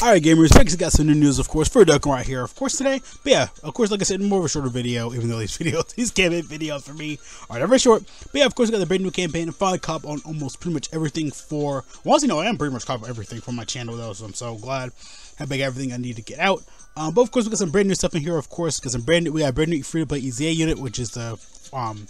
Alright gamers, I got some new news of course for Dokkan right here of course today. But yeah, of course like I said, more of a shorter video, even though these videos, these campaign videos for me are very short. But yeah, of course I got the brand new campaign and finally caught on almost pretty much everything for, well honestly no, I am pretty much up everything for my channel though, so I'm so glad I big everything I need to get out. Um, but of course we got some brand new stuff in here of course, because some brand new, we got brand new free to play EZA unit, which is the, um,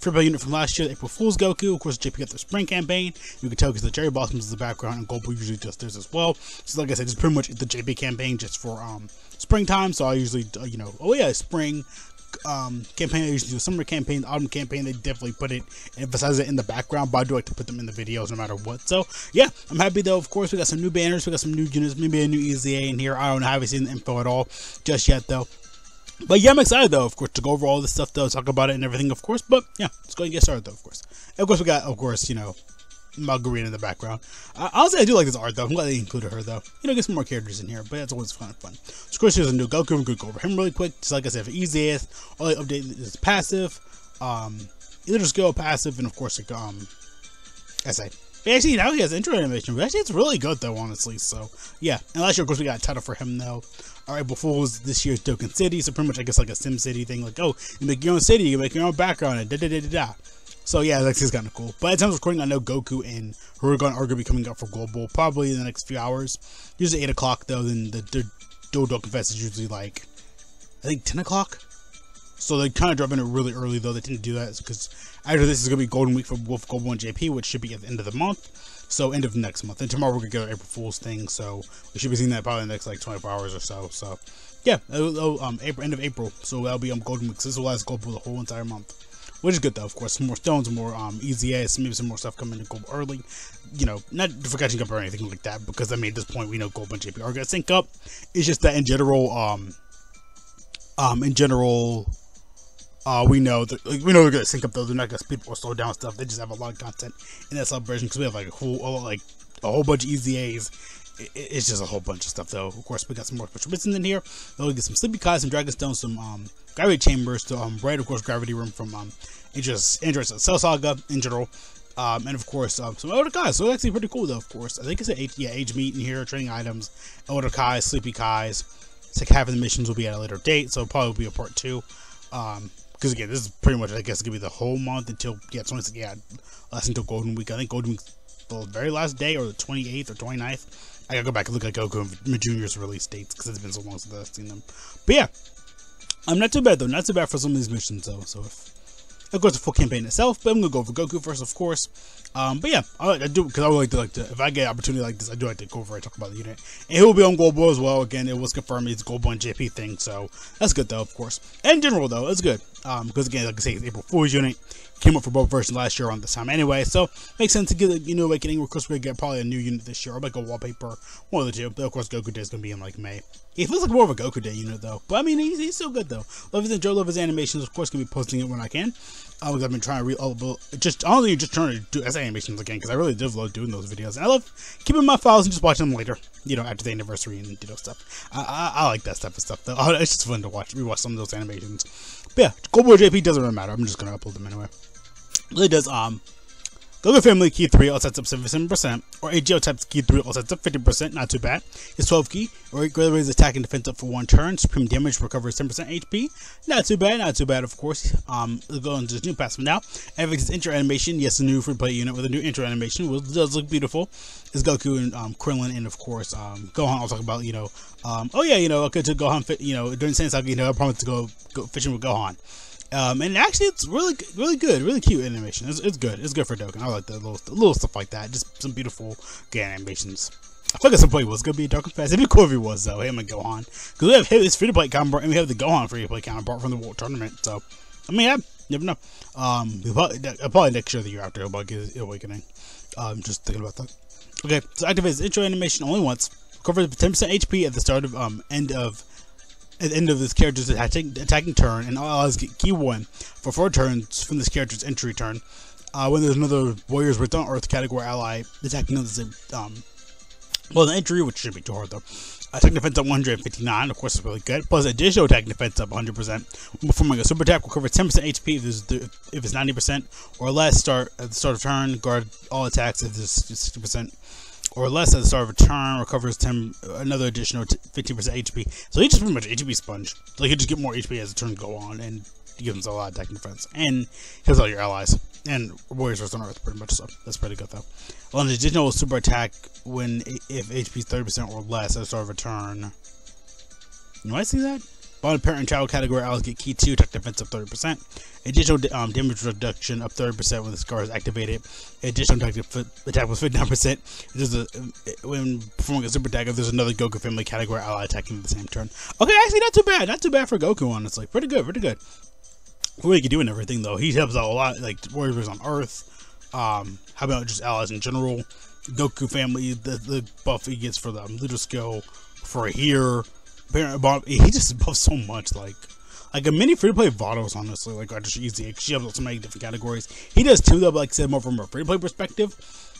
Free unit from last year, April Fool's Goku. Of course, JP got the spring campaign. You can tell because the Cherry Blossoms is the background, and Goku usually does this as well. So, like I said, it's pretty much the JP campaign just for um springtime. So I usually, uh, you know, oh yeah, spring um, campaign. I usually do summer campaign, autumn campaign. They definitely put it, emphasize it in the background, but I do like to put them in the videos no matter what. So yeah, I'm happy though. Of course, we got some new banners, we got some new units, maybe a new EZA in here. I don't know, I haven't seen the info at all just yet though. But yeah, I'm excited though, of course, to go over all this stuff though, talk about it and everything, of course. But yeah, let's go and get started though, of course. And of course, we got, of course, you know, Marcarita in the background. Uh, honestly, I do like this art though. I'm glad they included her though. You know, get some more characters in here, but that's always fun. Fun. So, of course, there's a new Goku. I'm gonna go over him really quick. Just like I said, for easiest, all the update is passive. Um, either go passive, and of course, like, um, essay. Actually, now he has intro animation, but actually, it's really good though, honestly. So, yeah. And last year, of course, we got a title for him though. Alright, before was this year's Dokkan City, so pretty much, I guess, like a Sim City thing. Like, oh, you make your own city, you make your own background, and da da da da da. So, yeah, that's kind of cool. But at time of recording, I know Goku and Huragon are going to be coming up for Global probably in the next few hours. Usually 8 o'clock, though, then the, the Do Dokkan Fest is usually like, I think 10 o'clock? So they kind of drop in it really early, though. They to do that because after this is going to be Golden Week for Wolf Gold 1 JP, which should be at the end of the month. So end of next month. And tomorrow we're gonna get our April Fool's thing. So we should be seeing that probably in the next like 24 hours or so. So yeah, it'll, um, April, end of April. So that'll be um Golden Week. this will last gold for the whole entire month. Which is good though, of course. More stones, more um EZAs, maybe some more stuff coming to gold early. You know, not for catching up or anything like that, because I mean at this point we know Gold and JP are gonna sync up. It's just that in general, um um in general uh, we know that like, we know they're gonna sync up though. They're not gonna speed or slow down stuff. They just have a lot of content in that celebration because we have like a whole like a whole bunch of EZAs. It, it's just a whole bunch of stuff though. Of course, we got some more special bits in here. We'll get some sleepy Kai, some dragonstone, some um gravity chambers to um right of course gravity room from um interest interest Cell Saga in general. Um, and of course, um, some Elder Kai. So it's actually pretty cool, though. Of course, I think it's a H, yeah, age meat in here, training items, Elder Kai, Sleepy Kais. It's like half of the missions will be at a later date, so probably will be a part two. Um, because again, this is pretty much I guess gonna be the whole month until yeah, it's only yeah, last until Golden Week. I think Golden Week the very last day or the 28th or 29th. I gotta go back and look at Goku and Junior's release dates because it's been so long since I've seen them. But yeah, I'm not too bad though. Not too bad for some of these missions though. So if of course the full campaign itself, but I'm gonna go for Goku first, of course. Um, but yeah, I, I do because I would like to like to if I get an opportunity like this, I do like to go over and talk about the unit. And he will be on Global as well. Again, it was confirmed it's Global and JP thing, so that's good though, of course. And in general though, it's good. Um, because again, like I say, it's April Fool's unit came up for both versions last year on this time anyway, so makes sense to get new awakening. Of course, we're gonna get probably a new unit this year, or like a wallpaper, one of the two. But of course, Goku Day is gonna be in like May. He feels like more of a Goku Day unit though, but I mean, he's, he's still good though. Love his enjoy, love his animations. Of course, gonna be posting it when I can. Uh, I've been trying to re just honestly just trying to do SA animations again because I really did love doing those videos. And I love keeping my files and just watching them later, you know, after the anniversary and you know stuff. I, I, I like that type of stuff though. It's just fun to watch, rewatch some of those animations. But yeah, Global JP doesn't really matter. I'm just gonna upload them anyway. It really does um Goku Family Ki 3 all sets up 77%, or AGL types Ki 3 all sets up 50%, not too bad. It's 12 Ki, or it greatly raises attack and defense up for one turn. Supreme damage recovers 10% HP. Not too bad, not too bad, of course. Um, let's go into this new passive now. Everything's intro animation, yes, a new free play unit with a new intro animation, which does look beautiful. It's Goku and um, Krillin, and of course, um, Gohan. I'll talk about, you know, um, oh yeah, you know, okay, to Gohan, fit, you know, during Saiyan Saga, you know, I promised to go, go fishing with Gohan. Um, and actually, it's really, really good, really cute animation. It's, it's good. It's good for Dokkan. I like the little, the little stuff like that. Just some beautiful good animations. I feel like some play was gonna be a Dokkan Fest. It'd be cool if he was though. Him and Gohan, because we have his free to play counterpart, and we have the Gohan free to play counterpart from the World Tournament. So, I mean, I never know. Um, probably, probably next year, the year after, probably his awakening. Um, just thinking about that. Okay, so activate his intro animation only once. Cover 10% HP at the start of um end of at the end of this character's attacking, attacking turn, and allows Ki one for four turns from this character's entry turn. Uh, when there's another Warriors with on Earth category ally attacking another um, well, the entry, which should be too hard though. Attack defense up 159, of course, is really good. Plus, additional attack defense up 100%. Performing a super attack will cover 10% HP if if it's 90% or less. Start at the start of turn, guard all attacks if it's 60% or less at the start of a turn, recovers 10, another additional 15% HP. So he just pretty much HP sponge. Like he just get more HP as the turns go on, and he gives him a lot of attacking defense, and heals all your allies and Warriors on Earth pretty much. So that's pretty good though. Well, the additional super attack when if HP is 30% or less at the start of a turn. You might see that? Bond parent and child category allies get Ki 2, attack defense up 30%. Additional um, damage reduction up 30% when the scar is activated. Additional attack, attack was 59%. There's a, when performing a super attack, if there's another Goku family category ally attacking the same turn. Okay, actually, not too bad. Not too bad for Goku, honestly. Pretty good, pretty good. What he can do and everything, though. He helps out a lot, like Warriors on Earth. Um, how about just allies in general? Goku family, the, the buff he gets for the little skill for here Bob, he just buffs so much. Like, like a mini free to play Vados, honestly, like are just easy. She has so many different categories. He does too, though. But like I said, more from a free to play perspective.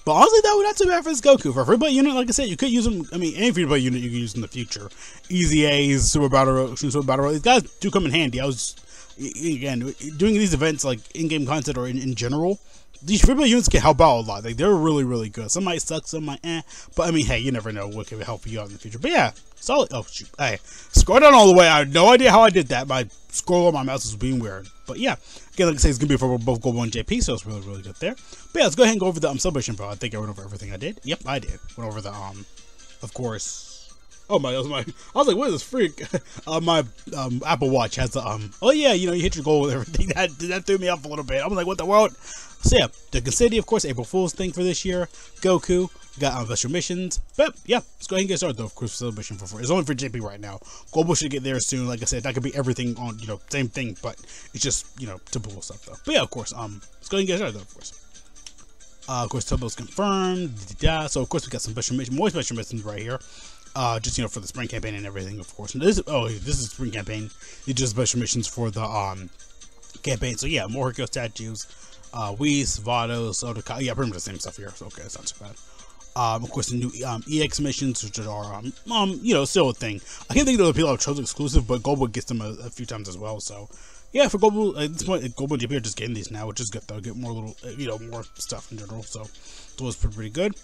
But honestly, that would not too bad for this Goku. For a free to play unit, like I said, you could use them. I mean, any free to play unit you can use in the future. EZAs, Super Battle, Super Battle. These guys do come in handy. I was again doing these events like in-game content or in, in general these free units can help out a lot. Like they're really, really good. Some might suck, some might eh. But I mean, hey, you never know what can help you out in the future. But yeah, solid. Oh shoot, hey, scroll down all the way. I have no idea how I did that. My scroll on my mouse is being weird. But yeah, again, like I say, it's gonna be for both Global One JP, so it's really, really good there. But yeah, let's go ahead and go over the um celebration pro. I think I went over everything I did. Yep, I did. Went over the um, of course. Oh my, my! I was like, what is this freak? uh, my um, Apple Watch has the um. Oh yeah, you know, you hit your goal with everything. That that threw me off a little bit. I'm like, what the world? So yeah, the City, of course, April Fool's thing for this year. Goku, got um, special missions. But yeah, let's go ahead and get started though. Of course, celebration for four. It's only for JP right now. Global should get there soon. Like I said, that could be everything on you know same thing, but it's just you know typical stuff though. But yeah, of course, um, let's go ahead and get started though. Of course. Uh, of course, Turbo's confirmed. Da, so of course we got some special missions, more special missions right here. Uh, just you know for the spring campaign and everything, of course. And this, oh, this is spring campaign. These just special missions for the um campaign. So yeah, more Hercule statues uh, Whis, Vados, Otakar. Yeah, pretty much the same stuff here. So okay, that's not too bad. Um, of course, the new um, EX missions, which are um, um, you know, still a thing. I can't think of the people I've chosen exclusive, but Global gets them a, a, few times as well. So yeah, for Global at this point, and JP are just getting these now, which is good though. Get more little, uh, you know, more stuff in general. So those pretty, pretty good.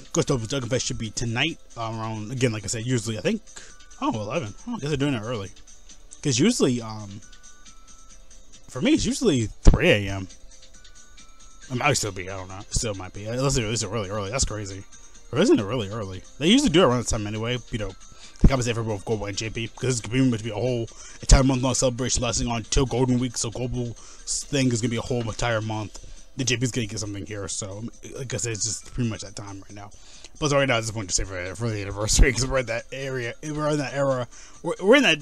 Of course, Double Dragon Fest should be tonight um, around again. Like I said, usually I think oh 11. Oh, I guess they're doing it early because usually um for me it's usually 3 a.m. I might still be. I don't know. Still might be. Unless it is really early. That's crazy. Or isn't it really early? They usually do it around this time anyway. You know, to compensate for both Global and JP because it's going to be a whole entire month long celebration lasting on till Golden Week. So Global thing is going to be a whole entire month. The JP's to get something here. So, like I it's just pretty much that time right now. Plus, right now, at this point, to say for, for the anniversary because we're in that area. We're in that era. We're, we're in that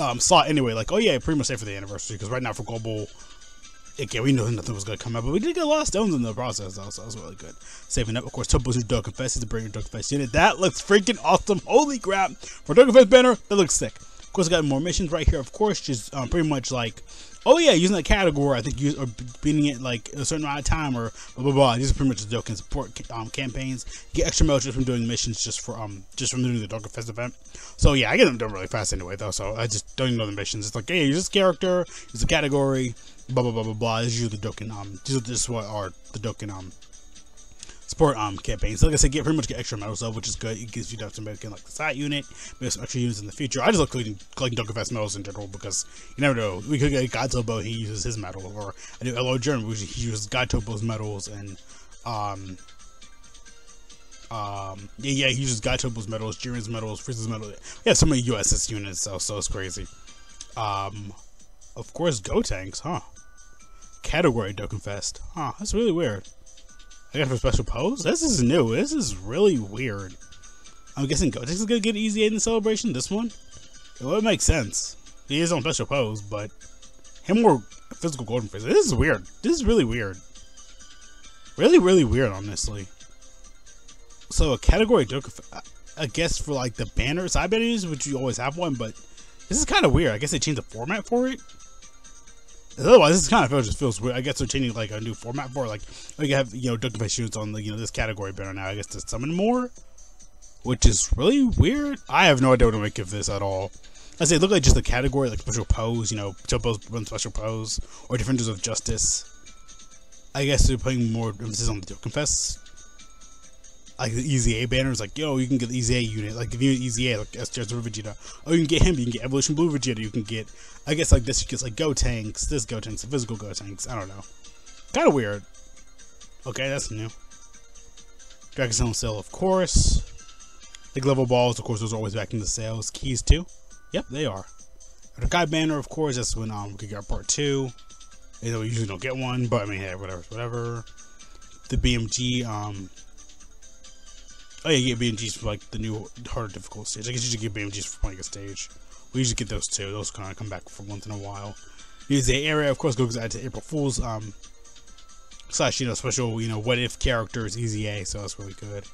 um, slot anyway. Like, oh yeah, pretty much say for the anniversary because right now for Global again, we knew nothing was to come out, but we did get a lot of stones in the process, though, so that was really good. Saving up, of course, Turbo's new Dokkan Fest to bring your Dokkan Fest unit. That looks freaking awesome. Holy crap. For Dokkan Fest banner, that looks sick. Of course, I got more missions right here, of course, just um, pretty much like, oh yeah, using that category, I think, use, or beating it like a certain amount of time, or blah, blah, blah. These are pretty much the Dokkan support um, campaigns. Get extra motions from doing missions just for, um, just from doing the Dokkan Fest event. So yeah, I get them done really fast anyway, though, so I just don't even know the missions. It's like, hey, use this character, use the category, blah blah blah blah blah. This is the Dokkan um this is what are the Dokkan um support um campaigns. So like I said, get pretty much get extra medals though, which is good. It gives you some making like the side unit, maybe some extra units in the future. I just love collecting collecting Dokkan Fest medals in general because you never know. We could get God Turbo, he uses his medal, or I do Elo German, which he uses God Turbo's medals and um um yeah yeah he uses God Turbo's medals, Jiren's medals, Frieza's medals. Yeah, so many USS units, so so it's crazy. Um of course Gotenks, huh? category Dokkan Fest. Huh, that's really weird. I for special pose? This is new. This is really weird. I'm guessing Gotenks is gonna get easy in celebration. This one? It would make sense. He is on special pose, but him more physical golden face. This is weird. This is really weird. Really, really weird, honestly. So a category Dokkan I guess for like the banner side banners, which you always have one, but this is kind of weird. I guess they changed the format for it. Otherwise, this kind of just feels weird. I guess they're changing like a new format for like we have you know Dokkan shoots on the you know this category banner now. I guess to summon more, which is really weird. I have no idea what to make of this at all. I say it looked like just a category like special pose, you know, Chopo's one special pose or Defenders of Justice. I guess they're putting more emphasis on the Dokkan Fest like the EZA banners, like yo, you can get the EZA unit, like if you EZA, like Super Vegeta, oh you can get him, you can get Evolution Blue Vegeta, you can get, I guess like this, you get like Gotenks. this Gotenks, the physical Gotenks. I don't know, kind of weird. Okay, that's new. Dragon Stone sale, of course. The level balls, of course, those are always back in the sales. Keys too. Yep, they are. The guy banner, of course, that's when um we could get part two. You know, we usually don't get one, but I mean, hey, whatever, whatever. The BMG, um, oh yeah, you get BMGs for like the new harder difficult stage. I guess you should get BMGs for playing a stage. We usually get those too. Those kind of come back for once in a while. Use the area, of course, goes out to April Fools, um, slash you know special you know what if characters EZA, so that's really good.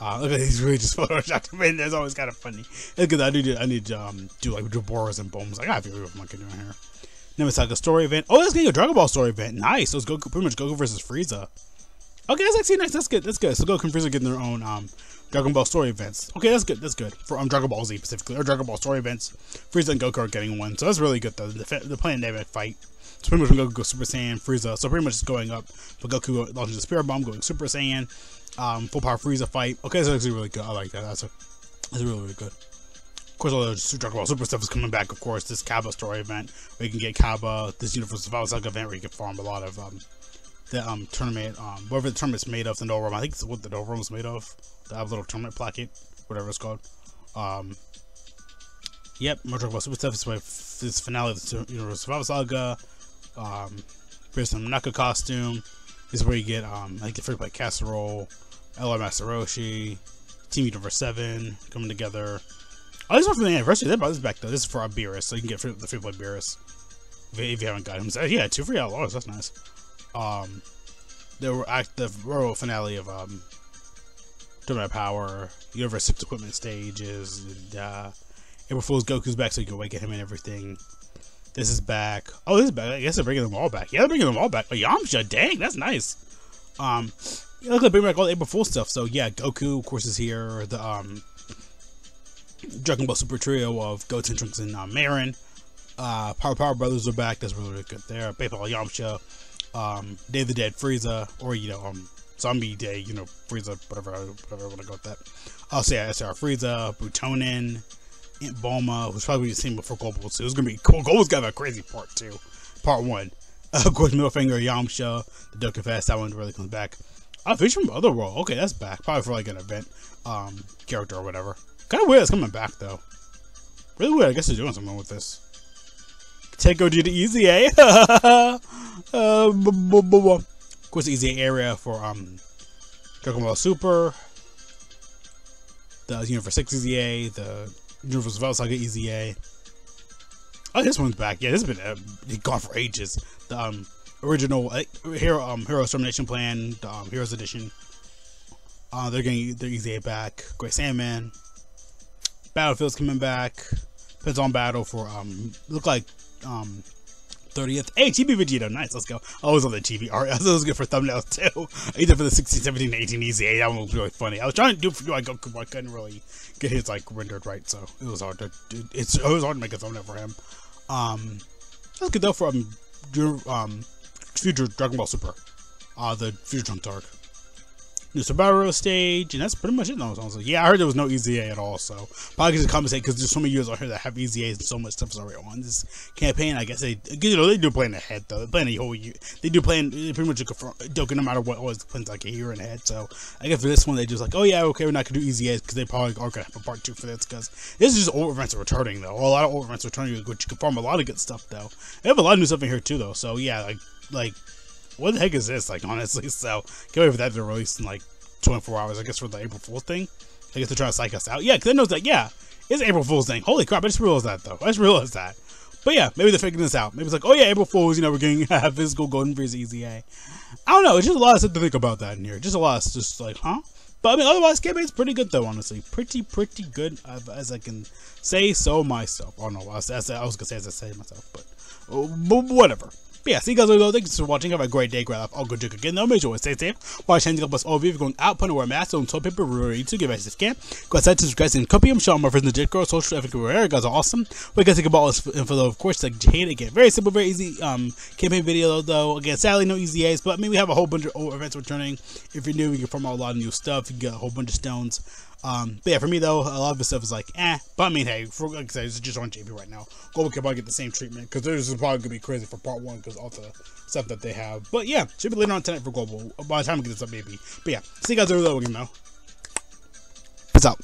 Uh, look at these really just photoshopped him in. That's always kind of funny. Because I need to, I need to um, do like Jaboras and Bones. Like I gotta figure out what I'm doing here. Namek Saga story event. Oh, getting a Dragon Ball story event. Nice. So it's Goku, pretty much Goku versus Frieza. Okay, that's actually nice. That's good. That's good. So Goku and Frieza getting their own um, Dragon Ball story events. Okay, that's good. That's good for um, Dragon Ball Z specifically or Dragon Ball story events. Frieza and Goku are getting one, so that's really good. Though the the pandemic fight. So pretty much when Goku goes Super Saiyan, Frieza. So pretty much it's going up. But Goku launches a Spirit Bomb, going Super Saiyan um, full power Frieza fight. Okay, that's actually really good. I like that. That's a, that's really really good. Of course, all the Dragon Ball Super stuff is coming back. Of course, this Cabba story event where you can get Cabba. This Universal Survival Saga event where you can farm a lot of um, the um tournament, um, whatever the tournament's made of. The No I think it's what the No is made of. The little tournament placket, whatever it's called. Um, yep, more Dragon about Super stuff. This way, this finale of the Universal Survival Saga. Um, here's some Naka costume. This is where you get um, I think the free play casserole. LR Master Roshi, Team Universe 7 coming together. Oh, this one from the anniversary. They brought this back though. This is for Beerus, so you can get free, the free play Beerus if, if, you haven't got him. So, yeah, two free outlaws. That's nice. Um, the the royal finale of um, Tournament Power, Universe 6 equipment stages, and uh, April Fool's Goku's back, so you can wake him and everything. This is back. Oh, this is back. I guess they're bringing them all back. Yeah, they're bringing them all back. Oh, Yamcha, dang, that's nice. Um, yeah, look, bring back all the April Fool stuff. So yeah, Goku, of course, is here. The um, Dragon Ball Super Trio of Goten, Trunks, and uh, Marin. Uh, Power Power Brothers are back. That's really, really good there. PayPal Yamcha, um, Day of the Dead Frieza, or you know, um, Zombie Day, you know, Frieza, whatever, whatever I want to go with that. I'll say SR Frieza, Butonin, Aunt Bulma, who's probably the same before Global 2. It's gonna be cool. Global's got a crazy part two, part one. Uh, of course, Middle Finger, Yamcha, the Dokkan Fest, that one really comes back. Oh, Fish from Otherworld. Okay, that's back. Probably for like an event um, character or whatever. Kind of weird it's coming back though. Really weird. I guess they're doing something with this. Take OG to EZA. uh, of course, the Easy area for um, Dragon Ball Super. The Universe 6 EZA. The Universe Vel Saga EZA. Oh, this one's back. Yeah, this has been uh, gone for ages. The um, original uh, hero um hero extermination plan um, heroes edition uh they're getting their easy back great sandman battlefield's coming back depends on battle for um look like um 30th. Hey, TV Vegeta, nice, let's go. I was on the TV art. That was good for thumbnails too. I did for the 16, 17, 18 easy. That one was really funny. I was trying to do for like Goku, but I couldn't really get his like rendered right, so it was hard to. It's it was hard to make a thumbnail for him. Um, that's good though for um, um future Dragon Ball Super, uh, the Future Trunks arc. New Subaru stage, and that's pretty much it. So yeah, I heard there was no EZA at all, so probably to compensate because there's so many years out here that have EZAs and so much stuff is already on this campaign. I guess they, you know, they do plan ahead though. They plan a whole year. They do plan pretty much a Dokkan no matter what. Always plans like a year and ahead. So I guess for this one, they just like, oh yeah, okay, we're not gonna do EZAs because they probably are gonna have a part two for this because this is just old events are returning though. A lot of old events are returning, which you can farm a lot of good stuff though. They have a lot of new stuff in here too though. So yeah, like like what the heck is this? Like, honestly, so can't wait for that to release in like 24 hours, I guess, for the April Fool's thing. I guess they're trying to psych us out. Yeah, because it knows that, yeah, it's April Fool's thing. Holy crap, I just realized that, though. I just realized that. But yeah, maybe they're figuring this out. Maybe it's like, oh yeah, April Fool's, you know, we're getting uh, physical Golden Frieza EZA. I don't know, it's just a lot of stuff to think about that in here. Just a lot of just like, huh? But I mean, otherwise, campaign's pretty good, though, honestly. Pretty, pretty good, as I can say so myself. Oh no, I was gonna say as I say myself, but, but whatever. But yeah, see you guys later. Thank you for watching. Have a great day. Grab up. I'll go drink again. Though, make sure to stay safe. Watch hands up us all. If you're going out, put on wear mask on toilet paper, brewery to give us a scan. Go outside to subscribe and copy. I'm Sean Murphy the Girl, social everywhere. You guys are awesome. We to think about all this info though, of course, like Jade again. Very simple, very easy um campaign video though. Again, sadly no EZAs, but I mean we have a whole bunch of old events returning. If you're new, you can out a lot of new stuff. You get a whole bunch of stones. Um, but yeah, for me though, a lot of the stuff is like, eh. But I mean, hey, for, like I said, it's just on JP right now. Global can probably get the same treatment because this is probably gonna be crazy for part one because all the stuff that they have. But yeah, should be later on tonight for Global. By the time we get this up, maybe. But yeah, see you guys over there again though. Peace out.